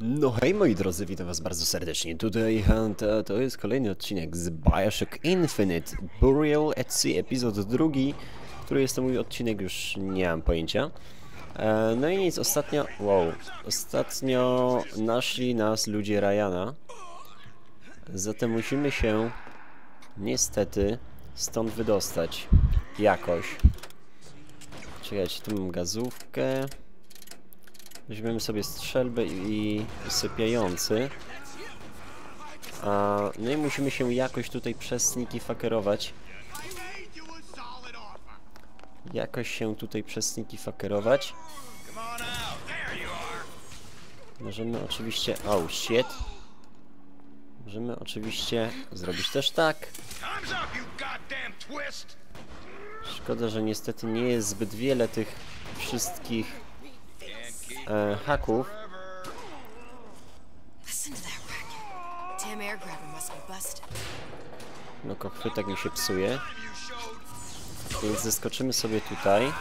No hej moi drodzy, witam was bardzo serdecznie. Tutaj Hunter, to jest kolejny odcinek z Bioshock Infinite Burial at Sea, epizod drugi, który jest to mój odcinek, już nie mam pojęcia. E, no i nic, ostatnio, wow, ostatnio naszli nas ludzie Ryana, zatem musimy się niestety stąd wydostać, jakoś. Czekajcie, tu mam gazówkę. Weźmiemy sobie strzelbę i sypiający. A, no i musimy się jakoś tutaj przez sniki fakerować. Jakoś się tutaj przez sniki fakerować. Możemy oczywiście... Oh shit. Możemy oczywiście zrobić też tak. Szkoda, że niestety nie jest zbyt wiele tych wszystkich e, haków. No kochwytek mi się psuje. Więc zeskoczymy sobie tutaj.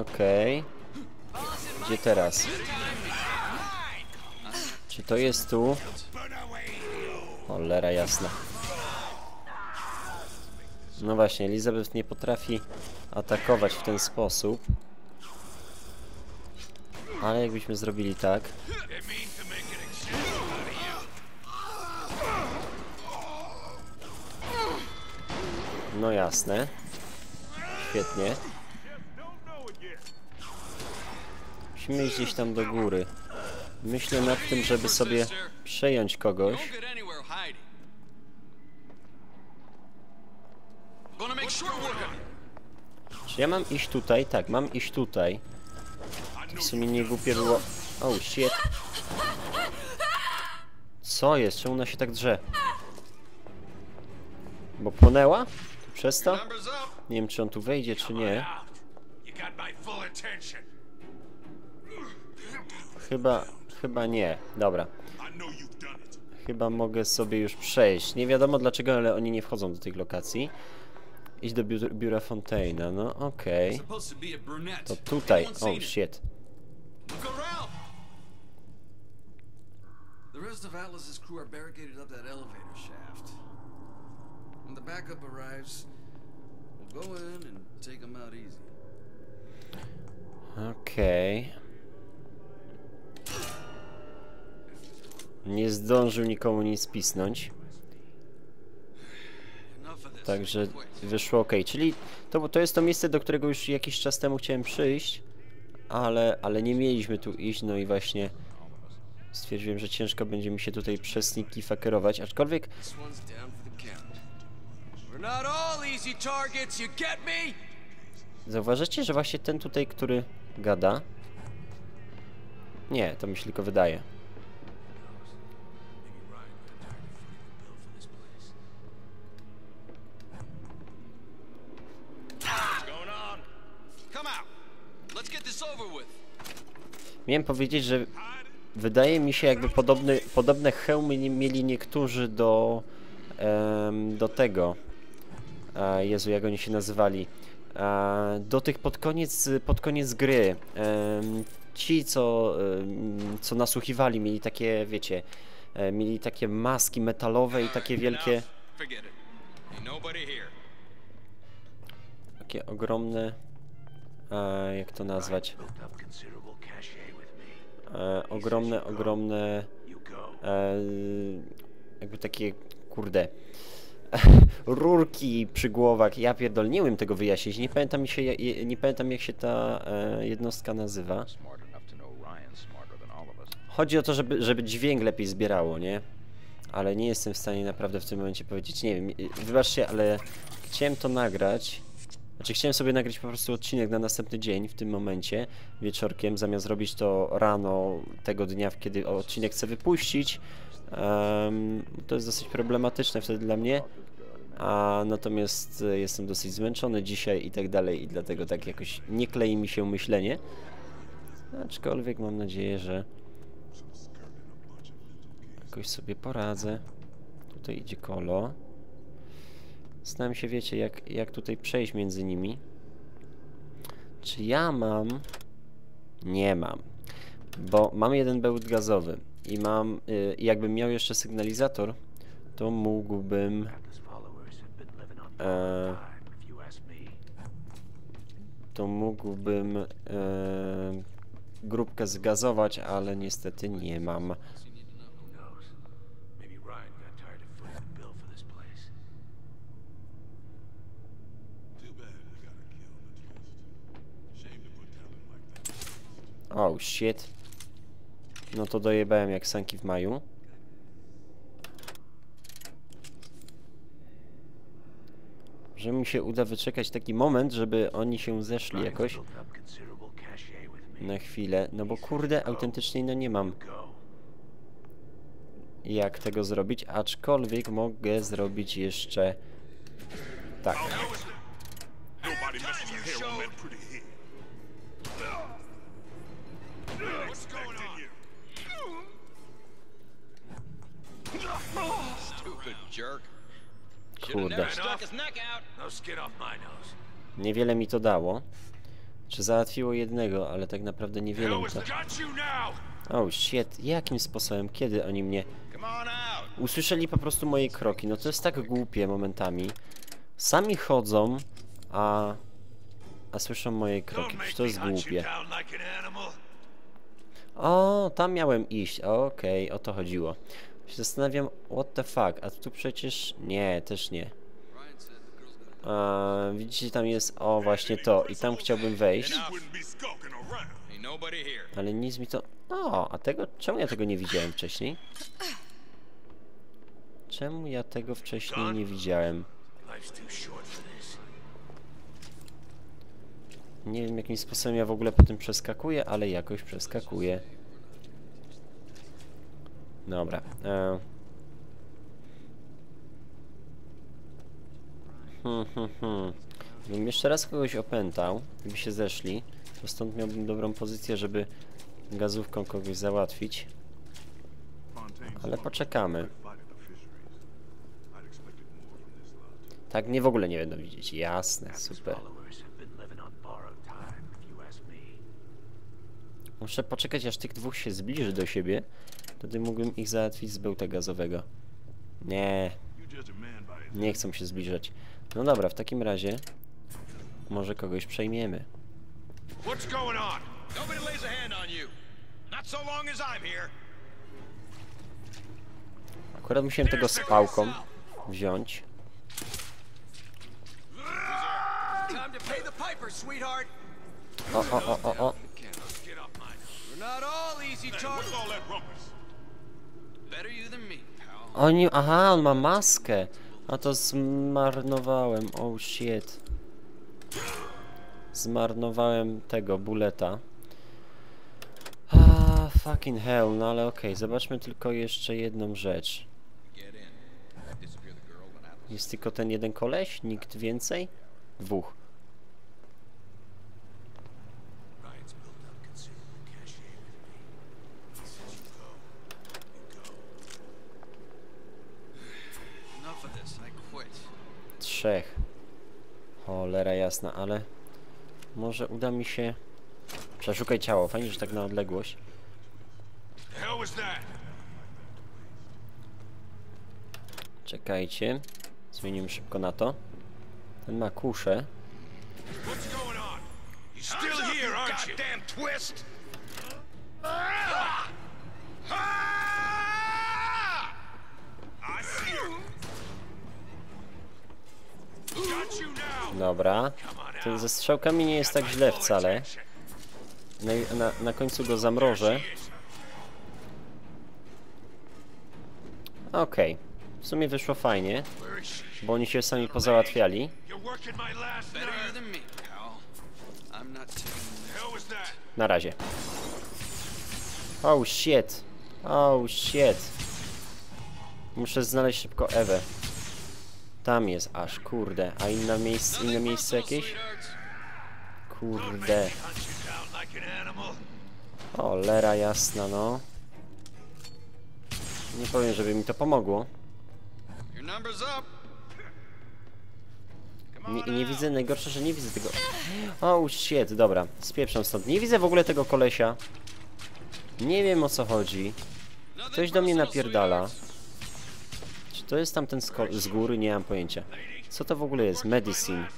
Okej. Gdzie teraz? Czy to jest tu? Cholera jasna. No właśnie, Elizabeth nie potrafi atakować w ten sposób. Ale jakbyśmy zrobili tak. No jasne. Świetnie. Musimy iść gdzieś tam do góry. Myślę nad tym, żeby sobie przejąć kogoś. Gonna make of you. Ja mam iść tutaj? Tak, mam iść tutaj. To w sumie nie głupie było. Oh shit. Co jest? Czemu ona się tak drze? Bo płonęła? Przez to? Nie wiem, czy on tu wejdzie, czy nie. Chyba, chyba nie. Dobra. Chyba mogę sobie już przejść. Nie wiadomo dlaczego, ale oni nie wchodzą do tych lokacji. Idź do biur biura Fontaina. No okej. Supposed to tutaj. Oh it? shit. The rest of Atlas's crew are barricaded up that elevator shaft. When the backup arrives, we'll go in and take them out easy. Okej. Nie zdążył nikomu nic pisnąć. Także wyszło ok. Czyli to, to jest to miejsce, do którego już jakiś czas temu chciałem przyjść, ale, ale nie mieliśmy tu iść, no i właśnie stwierdziłem, że ciężko będzie mi się tutaj przez sniki fakerować, aczkolwiek zauważycie, że właśnie ten tutaj, który gada... Nie, to mi się tylko wydaje. What's going on? Come out. Let's get this over with. Miałem powiedzieć, że wydaje mi się jakby podobny, podobne hełmy mieli niektórzy do em, do tego. A, Jezu, jak oni się nazywali. A, do tych pod koniec, pod koniec gry. Em, ci co, co nasłuchiwali mieli takie, wiecie e, mieli takie maski metalowe i takie wielkie. Takie ogromne a, jak to nazwać e, ogromne, ogromne e, jakby takie, kurde, rurki przy głowach. Ja pierdol, nie umiem tego wyjaśnić. Nie pamiętam, mi się, nie pamiętam jak się ta e, jednostka nazywa. Chodzi o to, żeby, żeby dźwięk lepiej zbierało, nie? Ale nie jestem w stanie naprawdę w tym momencie powiedzieć. Nie wiem, wybaczcie, ale chciałem to nagrać. Znaczy chciałem sobie nagrać po prostu odcinek na następny dzień w tym momencie, wieczorkiem, zamiast robić to rano tego dnia, kiedy odcinek chcę wypuścić. Em, to jest dosyć problematyczne wtedy dla mnie. A natomiast y, jestem dosyć zmęczony dzisiaj i tak dalej i dlatego tak jakoś nie klei mi się myślenie. Aczkolwiek mam nadzieję, że jakoś sobie poradzę. Tutaj idzie kolo. Zastanawiam się, wiecie, jak, jak tutaj przejść między nimi. Czy ja mam? Nie mam. Bo mam jeden bełt gazowy i mam, y, jakbym miał jeszcze sygnalizator, to mógłbym me. to mógłbym e, grupkę zgazować, ale niestety nie mam. Who knows? Maybe Ryan got tired of footing the bill for this place. Too bad you gotta kill the twist. Shame to put talent like that. to waste. Oh shit. No to dojebałem jak sanki w maju. Że mi się uda wyczekać taki moment, żeby oni się zeszli jakoś na chwilę. No bo kurde, autentycznie no nie mam jak tego zrobić, aczkolwiek mogę zrobić jeszcze tak. Nose. Niewiele mi to dało. Czy załatwiło jednego, ale tak naprawdę niewiele mi to... Oh shit, jakim sposobem, kiedy oni mnie... Usłyszeli po prostu moje kroki, no to jest tak głupie momentami. Sami chodzą, a... A słyszą moje kroki, przecież to jest głupie. O, tam miałem iść, okej, o to chodziło. Się zastanawiam, what the fuck, a tu przecież... Nie, też nie. A, widzicie, tam jest, o właśnie to, i tam chciałbym wejść, ale nic mi to... O, a tego, czemu ja tego nie widziałem wcześniej? Czemu ja tego wcześniej nie widziałem? Nie wiem jakim sposobem ja w ogóle po tym przeskakuję, ale jakoś przeskakuję. Dobra. E... Hmm, hmm, hmm. Jeszcze raz kogoś opętał, gdyby się zeszli, to stąd miałbym dobrą pozycję, żeby gazówką kogoś załatwić. Ale poczekamy. Tak mnie w ogóle nie będą widzieć. Jasne, super. Muszę poczekać aż tych dwóch się zbliży do siebie, wtedy mógłbym ich załatwić z bełta gazowego. Nie, nie chcą się zbliżać. No dobra, w takim razie może kogoś przejmiemy. What's going on? Nobody lays a hand on you. Not so long as I'm here. Akurat musiałem tego z pałką wziąć. O, o, o, o, o. Oni, aha, on ma maskę. A to zmarnowałem. Oh shit. Zmarnowałem tego buleta. Ah, fucking hell, no ale okej, zobaczmy tylko jeszcze jedną rzecz. Jest tylko ten jeden koleś? Nikt więcej? Dwóch. Ryan's built up considerable cachet with me. Since you go, you go. Enough of this. I quit. Trzech. Cholera jasna, ale może uda mi się... Przeszukaj ciało, fajnie, że tak na odległość. Czekajcie. Zmienimy szybko na to. Ten ma kuszę. Still here, aren't you? Goddamn twist! Dobra. Ten ze strzałkami nie jest tak źle wcale. Na, na, na końcu go zamrożę. Okej. W sumie wyszło fajnie, bo oni się sami pozałatwiali. Na razie. Oh shit. Oh shit. Muszę znaleźć szybko Ewę. Tam jest aż, kurde. A inne miejsce, inne miejsce jakieś? Kurde. Animal. Cholera jasna, no. Nie powiem, żeby mi to pomogło. Nie, nie widzę, najgorsze, że nie widzę tego... O, shit, dobra, spieprzam stąd. Nie widzę w ogóle tego kolesia. Nie wiem o co chodzi. Ktoś do mnie napierdala. To jest tamten z, z góry? Nie mam pojęcia. Co to w ogóle jest? Medicine.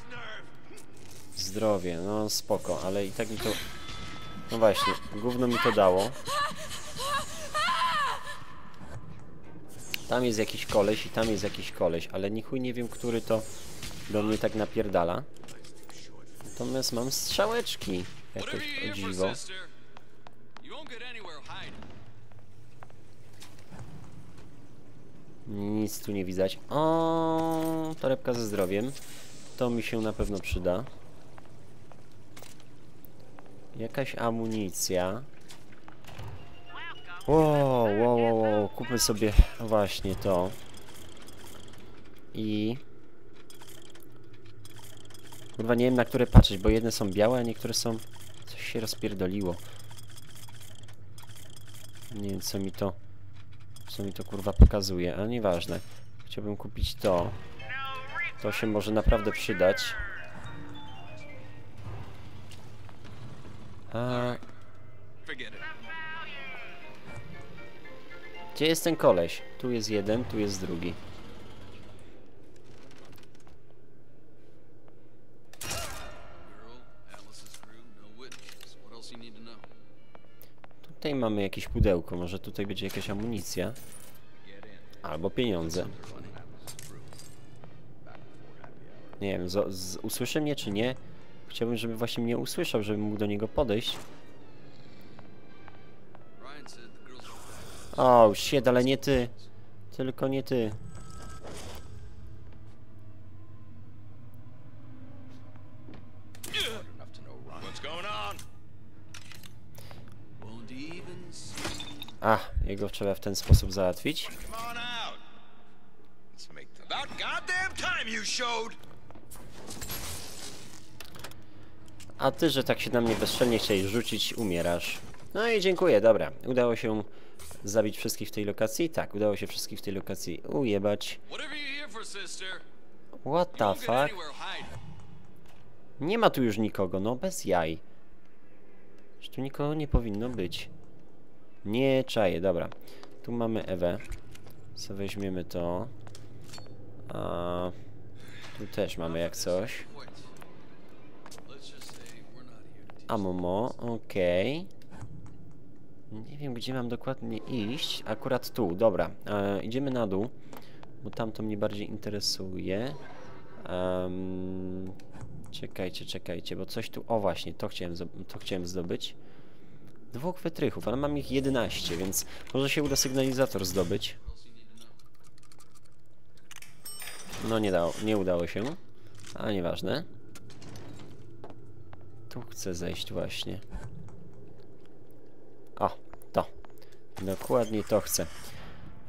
Zdrowie, no spoko, ale i tak mi to... No właśnie, gówno mi to dało. Tam jest jakiś koleś i tam jest jakiś koleś, ale ni chuj nie wiem, który to do mnie tak napierdala. Natomiast mam strzałeczki. You o dziwo. Nic tu nie widać. O, torebka ze zdrowiem. To mi się na pewno przyda. Jakaś amunicja. Wow, wow, wow, wow. Kupmy sobie właśnie to. I... Kurwa, nie wiem na które patrzeć, bo jedne są białe, a niektóre są... Coś się rozpierdoliło. Nie wiem, co mi to... Co mi to kurwa pokazuje, ale nieważne. Chciałbym kupić to. To się może naprawdę przydać. A, gdzie jest ten koleś? Tu jest jeden, tu jest drugi. Tutaj mamy jakieś pudełko, może tutaj będzie jakaś amunicja. Albo pieniądze. Nie wiem, z, z, usłyszy mnie czy nie? Chciałbym, żeby właśnie mnie usłyszał, żebym mógł do niego podejść. O, oh, shit, ale nie ty. Tylko nie ty. A, jego trzeba w ten sposób załatwić. A ty, że tak się na mnie bezczelnie chciałeś rzucić, umierasz. No i dziękuję, dobra. Udało się zabić wszystkich w tej lokacji? Tak, udało się wszystkich w tej lokacji ujebać. What the fuck? Nie ma tu już nikogo, no bez jaj. Że tu nikogo nie powinno być. Nie czaję, dobra. Tu mamy Ewę. Co weźmiemy to. A, tu też mamy jak coś. Amomo, okej. Nie wiem, gdzie mam dokładnie iść. Akurat tu, dobra. E, idziemy na dół, bo tam to mnie bardziej interesuje. Em, czekajcie, czekajcie, bo coś tu... O właśnie, to chciałem, to chciałem zdobyć. Dwóch wytrychów, ale mam ich 11, więc może się uda sygnalizator zdobyć. No nie, dało, nie udało się, ale nieważne. Tu chcę zejść właśnie. O, to. Dokładnie to chcę.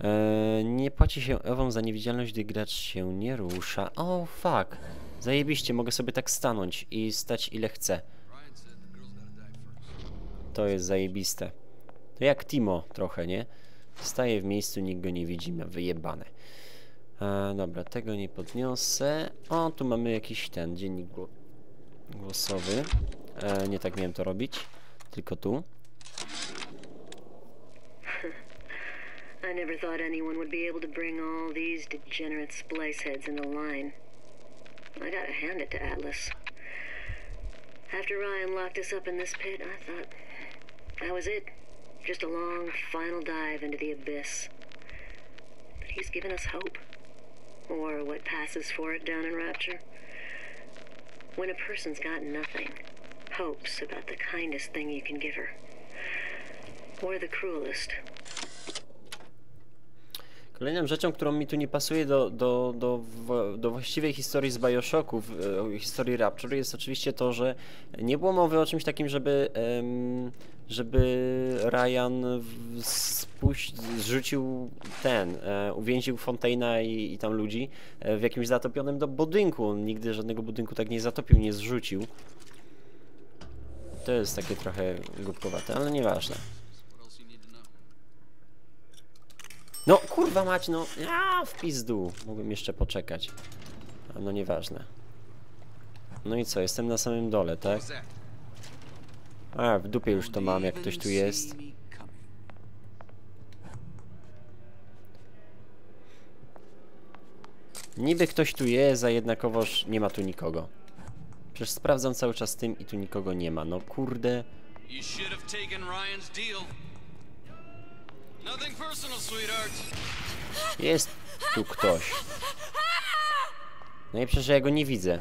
Eee, nie płaci się Ewą za niewidzialność, gdy gracz się nie rusza. O, fuck. Zajebiście, mogę sobie tak stanąć i stać ile chcę. To jest zajebiste. To jak Timo trochę, nie? Staje w miejscu, nikt go nie widzi, ma wyjebane. E, dobra, tego nie podniosę. O, tu mamy jakiś ten dziennik gło głosowy. E, nie tak miałem to robić, tylko tu. I never thought anyone would be able to bring all these degenerate splice heads into line. I gotta hand it to Atlas. After Ryan locked us up in this pit, I thought that was it. Just a long final dive into the abyss. But he's given us hope. Or what passes for it down in Rapture. When a person's got nothing, hope's about the kindest thing you can give her. Or the cruelest. Kolejną rzeczą, którą mi tu nie pasuje do, do, do, do właściwej historii z Bioshocków, e, historii Rapture, jest oczywiście to, że nie było mowy o czymś takim, żeby, żeby Ryan spuść, zrzucił ten, e, uwięził Fontaina i, i tam ludzi e, w jakimś zatopionym do budynku. Nigdy żadnego budynku tak nie zatopił, nie zrzucił. To jest takie trochę głupkowate, ale nieważne. What else you need to know? No kurwa mać, no ja w pizdu. Mógłbym jeszcze poczekać. A no nieważne. No i co, jestem na samym dole, tak? A, w dupie już to mam, jak ktoś tu jest. Niby ktoś tu jest, a jednakowoż nie ma tu nikogo. Przecież sprawdzam cały czas tym i tu nikogo nie ma. No kurde. You should have taken Ryan's deal. Jest tu ktoś. No i przecież ja go nie widzę.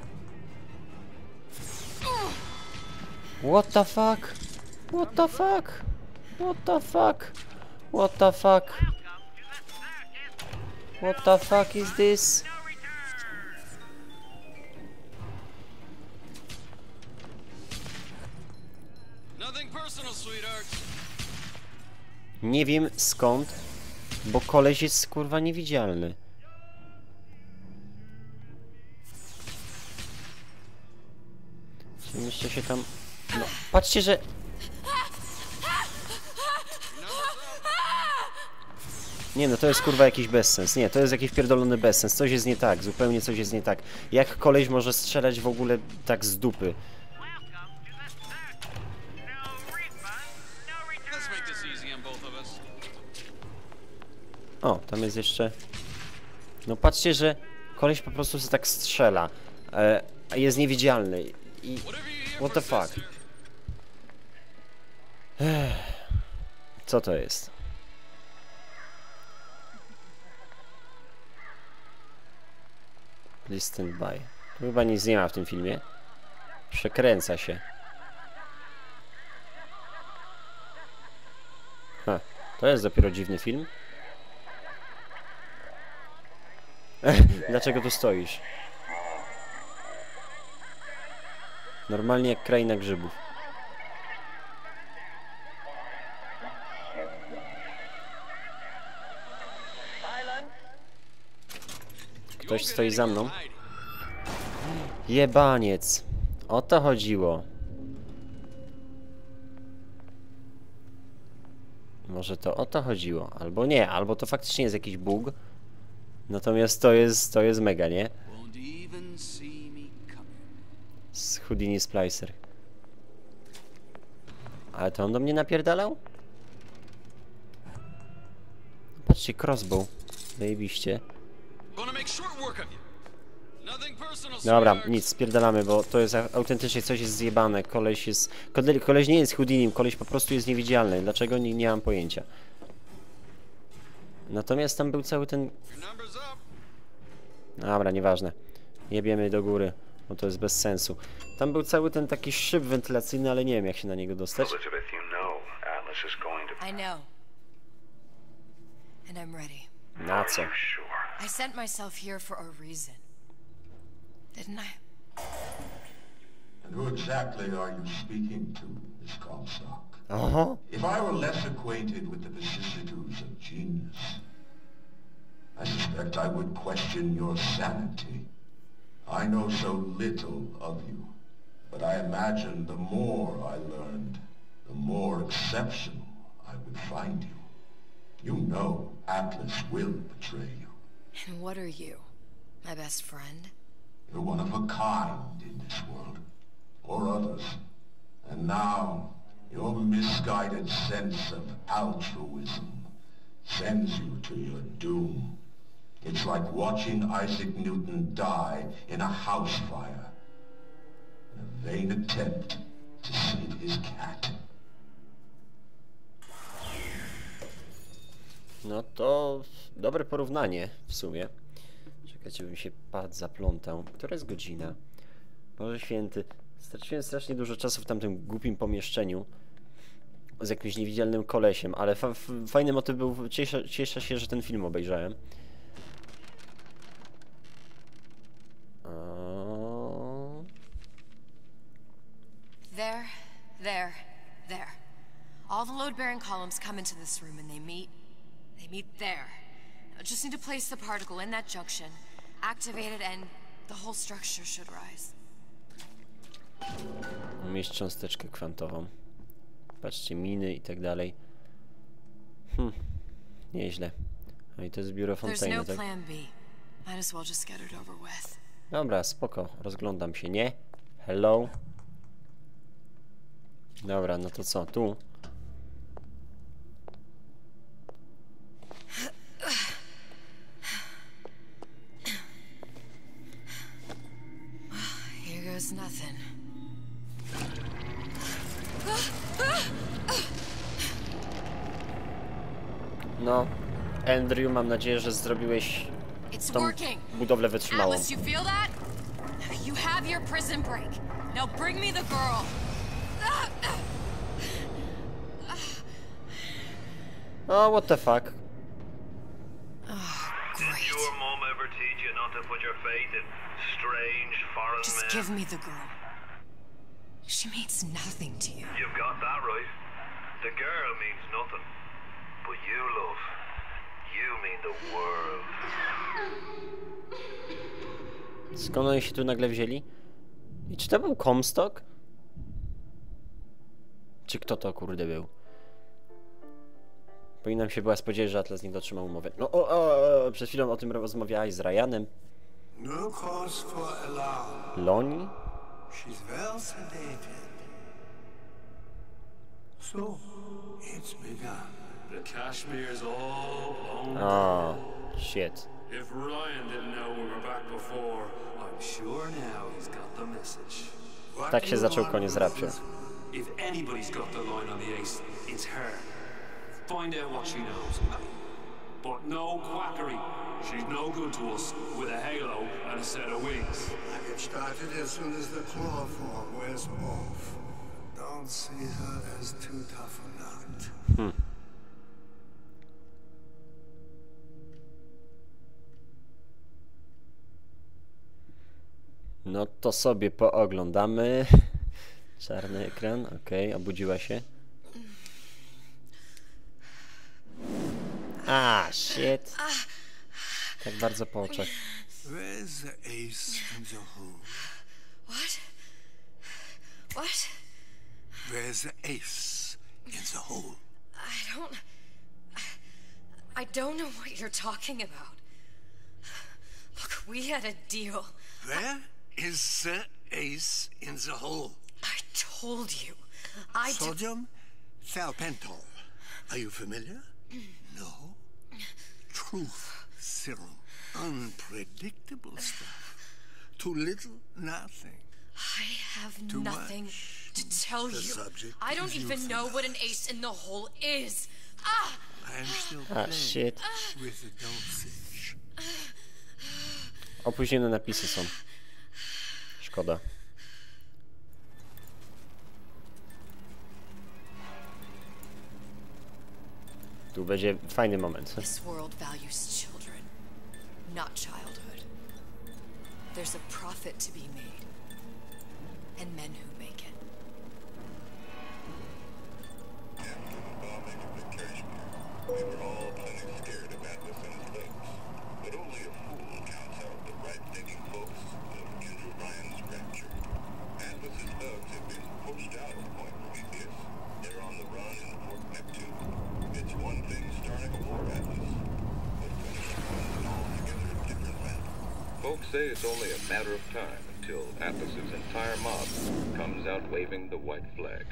What the fuck? What the fuck? What the fuck? What the fuck? What the fuck is this? Nothing personal, sweetheart. Nie wiem skąd, bo koleś jest kurwa niewidzialny. Jeszcze się tam... No, patrzcie, że... Nie no, to jest kurwa jakiś bezsens. Nie, to jest jakiś pierdolony bezsens. Coś jest nie tak, zupełnie coś jest nie tak. Jak koleś może strzelać w ogóle tak z dupy? O, tam jest jeszcze... No patrzcie, że koleś po prostu sobie tak strzela. E, jest niewidzialny. I... What the fuck? sister. Co to jest? Stand by. Tu chyba nic nie ma w tym filmie. Przekręca się. Ha, to jest dopiero dziwny film. Dlaczego tu stoisz? Normalnie jak kraina grzybów. Ktoś stoi za mną. Jebaniec. O to chodziło. Może to o to chodziło, albo nie, albo to faktycznie jest jakiś bug. Natomiast to jest, to jest mega, nie? Z Houdini Splicer. Ale to on do mnie napierdalał? Patrzcie, crossbow. Zajebiście. Dobra, nic, spierdalamy, bo to jest autentycznie coś jest zjebane. Koleś jest... Koleś nie jest Houdinim, koleś po prostu jest niewidzialny. Dlaczego? Nie, nie mam pojęcia. Natomiast tam był cały ten... Dobra, nieważne. Jebiemy do góry, bo to jest bez sensu. Tam był cały ten taki szyb wentylacyjny, ale nie wiem jak się na niego dostać. Na co? I sent myself here for a reason. Didn't I? And who exactly are you speaking to, Miss Comstock? Oho! If I were less acquainted with the vicissitudes of genius, I suspect I would question your sanity. I know so little of you, but I imagine the more I learned, the more exceptional I would find you. You know Atlas will betray you. And what are you? My best friend? You're one of a kind in this world, or others. And now, your misguided sense of altruism sends you to your doom. It's like watching Isaac Newton die in a house fire, a vain attempt to save his cat. No to dobre porównanie w sumie. Czekajcie, bym się pad zaplątał. Która jest godzina? Boże święty. Straciłem strasznie dużo czasu w tamtym głupim pomieszczeniu z jakimś niewidzialnym kolesiem, ale fa fajny motyw był. Cieszę, cieszę się, że ten film obejrzałem. O, There, there, there. All the load-bearing columns come into this room and they meet... They meet there. I just need to place the particle in that junction, activate it, and the whole structure should rise. Mieć cząsteczkę kwantową. Patrzcie, miny i tak dalej. Hm, nieźle. No i to jest biuro There's Fontaine, no tak? Dobra, spoko, rozglądam się, nie? Hello? Dobra, no to co, tu? Andrew, mam nadzieję, że zrobiłeś tą budowlę wytrzymałą. Atlas, you feel that? You have your prison break. Now bring me the girl. O, what the fuck? Great. Your mom ever teach you not to put your faith in strange foreign Just men? give me the girl. She means nothing to you. You've got that right. The girl means nothing. But you, love, you mean the world. Skąd oni się tu nagle wzięli? I czy to był Comstock? Czy kto to kurde był? Powinnam się była spodziewać, że Atlas nie dotrzymał umowy. No, o, o, o, przed chwilą o tym rozmawiałeś z Ryanem. No cause for alarm. Loni? She's well sedated. So, it's begun. The Kashmir's all blown. O, ah, shit. If Ryan didn't know we were back before, I'm sure now he's got the message. What Tak się you zaczął want koniec with Rapture. If anybody's got the line on the ace, it's her. Find out what she knows. But no quackery. She's no good to us with a halo and a set of wings. I get started as soon as the claw form wears off. Don't see her as too tough a nut. Hmm. No to sobie pooglądamy. Czarny ekran, okej, obudziła się. A, shit. Tak bardzo po oczach. Where's the ace? What? What? Where's the ace in the hole? I don't. I don't know what you're talking about. Look, we had a deal. Where is the ace in the hole? I told you. I d- Sodium salpentol. Are you familiar? No. Truth serum. Unpredictable stuff. Too little, nothing. I have Too nothing much. to tell The you. subject I don't even know what an ace in the hole is. Ah! I'm still Ah, playing shit. with the dosage. Opóźnione napisy są. Szkoda. Tu będzie fajny moment. This world values children, not childhood. There's a profit to be made, and men who make it. We were all plenty scared of Atlas and his legs, but only a fool counts out the right-thinking folks of Andrew Ryan's rapture. Atlas's thugs have been pushed out of Point Prometheus. They're on the run in Port Neptune. It's one thing starting a war, Atlas, but finishing one's an altogether different matter. Folks say it's only a matter of time until Atlas's entire mob comes out waving the white flag.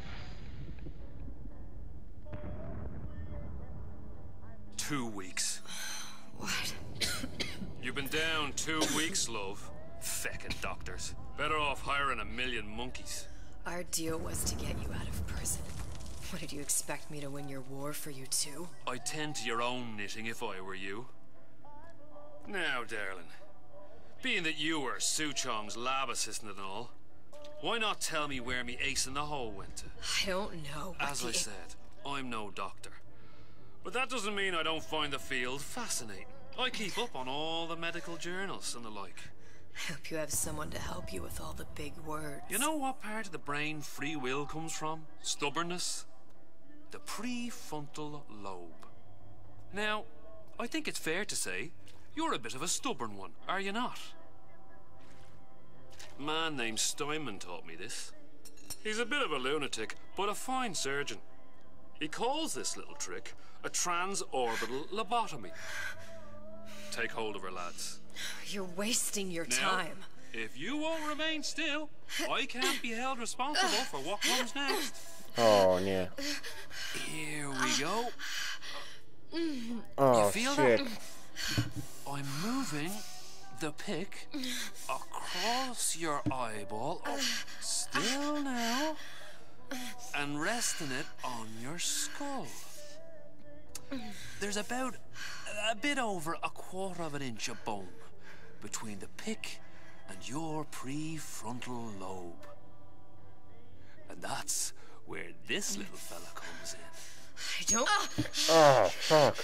Two weeks. What? You've been down two weeks, love. Feckin' doctors. Better off hiring a million monkeys. Our deal was to get you out of prison. What did you expect me to win your war for you too? I'd tend to your own knitting if I were you. Now, darling, being that you were Su Chong's lab assistant and all, why not tell me where me ace in the hole went to? I don't know. As I said, I'm no doctor. But that doesn't mean I don't find the field fascinating. I keep up on all the medical journals and the like. I hope you have someone to help you with all the big words. You know what part of the brain free will comes from? Stubbornness? The prefrontal lobe. Now, I think it's fair to say you're a bit of a stubborn one, are you not? A man named Steinman taught me this. He's a bit of a lunatic, but a fine surgeon. He calls this little trick a transorbital lobotomy. Take hold of her, lads. You're wasting your Now? time. If you won't remain still, I can't be held responsible for what comes next. Oh, yeah. Here we go. Oh, o, feel shit. I'm moving the pick across your eyeball. Oh, still now. And resting it on your skull. There's about a bit over a quarter of an inch of bone between the pick and your prefrontal lobe. And that's where this little fella comes in. I don't. Oh, fuck.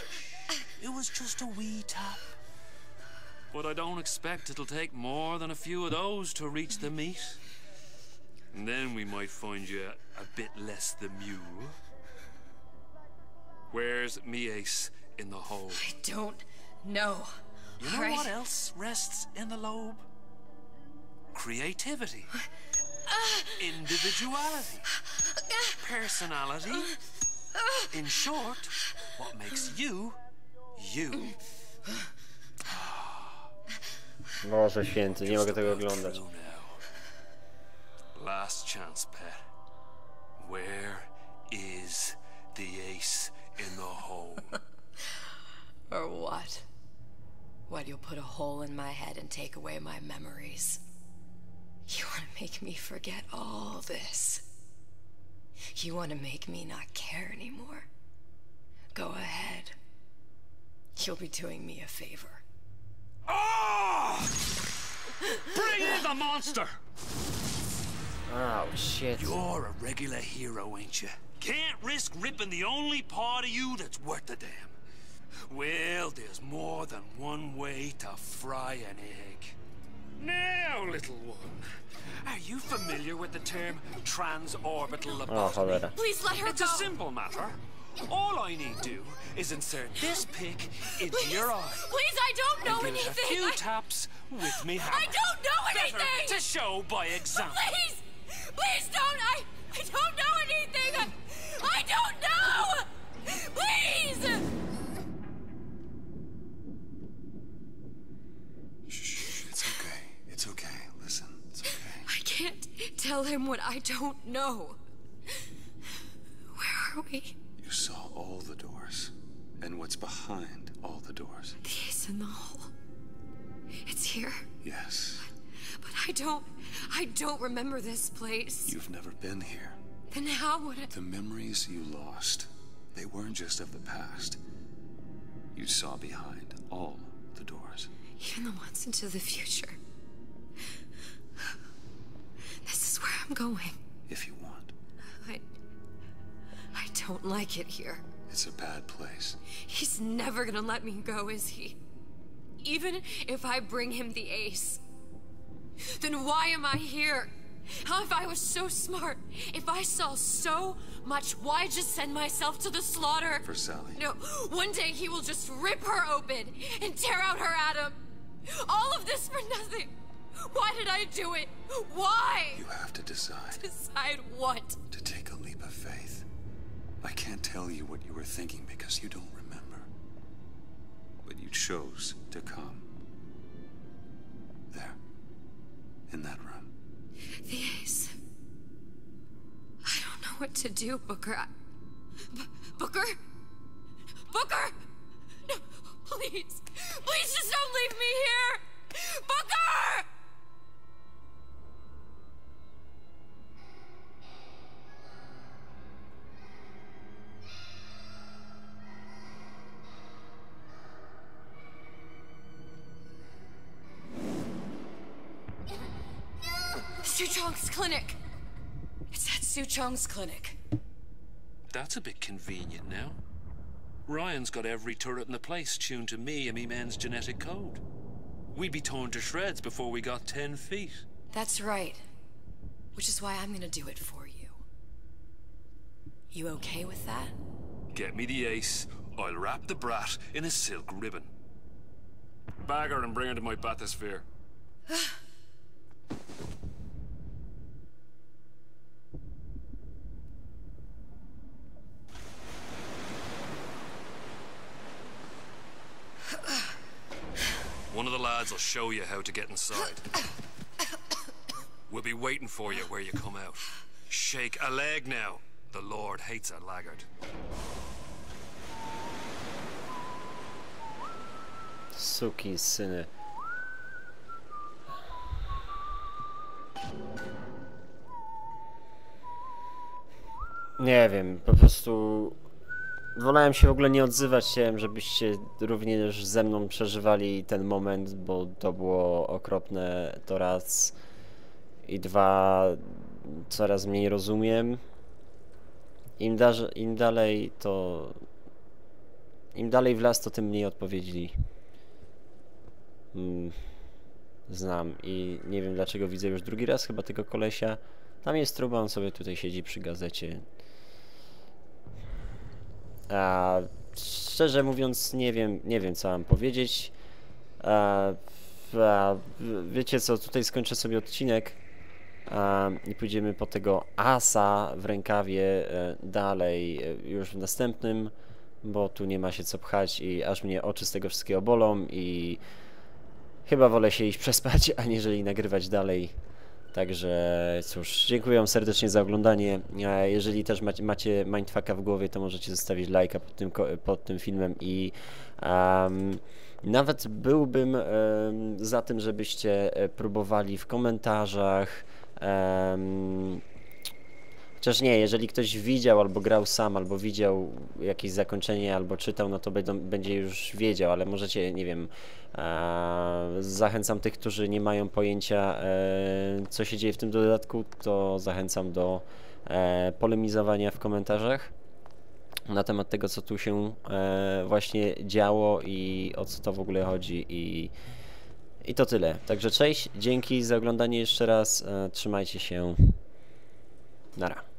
It was just a wee tap. But I don't expect it'll take more than a few of those to reach the meat. And then we might find you a bit less the mule. Where's me ace in the hole? I don't know. You know right. what else rests in the lobe? Creativity. Individuality. Personality. In short, what makes you, you. Boże święty, nie mogę tego Just about oglądać. Last chance, pet. Where is the ace in the hole? Or what? What, you'll put a hole in my head and take away my memories? You want to make me forget all this? You want to make me not care anymore? Go ahead. You'll be doing me a favor. Ah! Bring in the monster! Oh, shit. You're a regular hero, ain't you? Can't risk ripping the only part of you that's worth a damn. Well, there's more than one way to fry an egg. Now, little one, are you familiar with the term transorbital O, lobotomy? cholera. Please let her It's go. a simple matter. All I need do is insert this pick into Please, your eye. please, I don't know and give it a anything. few I, taps with me hammer. I don't know Better anything. to show by example. Please, please don't. I, I don't know anything. I, I don't know. Please. Shh, it's okay. It's okay. Listen, it's okay. I can't tell him what I don't know. Where are we? You saw all the doors. And what's behind all the doors. The ace in the hole. It's here, Yes, but I don't. I don't remember this place. you've never been here. Then how would it? The memories you lost, they weren't just of the past. You saw behind all the doors. Even the ones into the future. This is where I'm going. If you. I. I don't like it here. It's a bad place. He's never gonna let me go, is he? Even if I bring him the ace. Then why am I here? How if I was so smart? If I saw so much, why just send myself to the slaughter? For Sally. No, one day he will just rip her open and tear out her atom. All of this for nothing. Why did I do it? Why? You have to decide Decide what? to take a leap of faith. I can't tell you what you were thinking because you don't remember. But you chose to come. There. In that room. The ace. I don't know what to do, Booker. I... B- Booker? Booker! No, please. Please just don't leave me here! Booker! Suchong's clinic. It's at Suchong's clinic. That's a bit convenient now. Ryan's got every turret in the place tuned to me and me men's genetic code. We'd be torn to shreds before we got ten feet. That's right. Which is why I'm gonna do it for you. You okay with that? Get me the ace, I'll wrap the brat in a silk ribbon. Bag her and bring her to my bathysphere. Lads will show you how to get inside. We'll be waiting for you where you come out. Shake a leg now. The Lord hates a laggard. Suki syny. Nie wiem, po prostu wolałem się w ogóle nie odzywać, chciałem, żebyście również ze mną przeżywali ten moment, bo to było okropne to raz i dwa coraz mniej rozumiem. Im, darze, im dalej to im dalej w las, to tym mniej odpowiedzi mm, znam i nie wiem dlaczego widzę już drugi raz chyba tego kolesia. Tam jest truba, on sobie tutaj siedzi przy gazecie. A szczerze mówiąc nie wiem, nie wiem co mam powiedzieć. A, a, wiecie co, tutaj skończę sobie odcinek i pójdziemy po tego asa w rękawie e, dalej e, już w następnym, bo tu nie ma się co pchać i aż mnie oczy z tego wszystkiego bolą i chyba wolę się iść przespać, aniżeli nagrywać dalej. Także cóż, dziękuję Wam serdecznie za oglądanie. Jeżeli też macie, macie mindfucka w głowie, to możecie zostawić lajka pod tym, pod tym filmem i um, nawet byłbym em, za tym, żebyście e, próbowali w komentarzach em, Chociaż nie, jeżeli ktoś widział albo grał sam, albo widział jakieś zakończenie, albo czytał, no to będzie już wiedział, ale możecie, nie wiem, e, zachęcam tych, którzy nie mają pojęcia, e, co się dzieje w tym dodatku, to zachęcam do e, polemizowania w komentarzach na temat tego, co tu się e, właśnie działo i o co to w ogóle chodzi i, i to tyle. Także cześć, dzięki za oglądanie jeszcze raz, e, trzymajcie się, nara.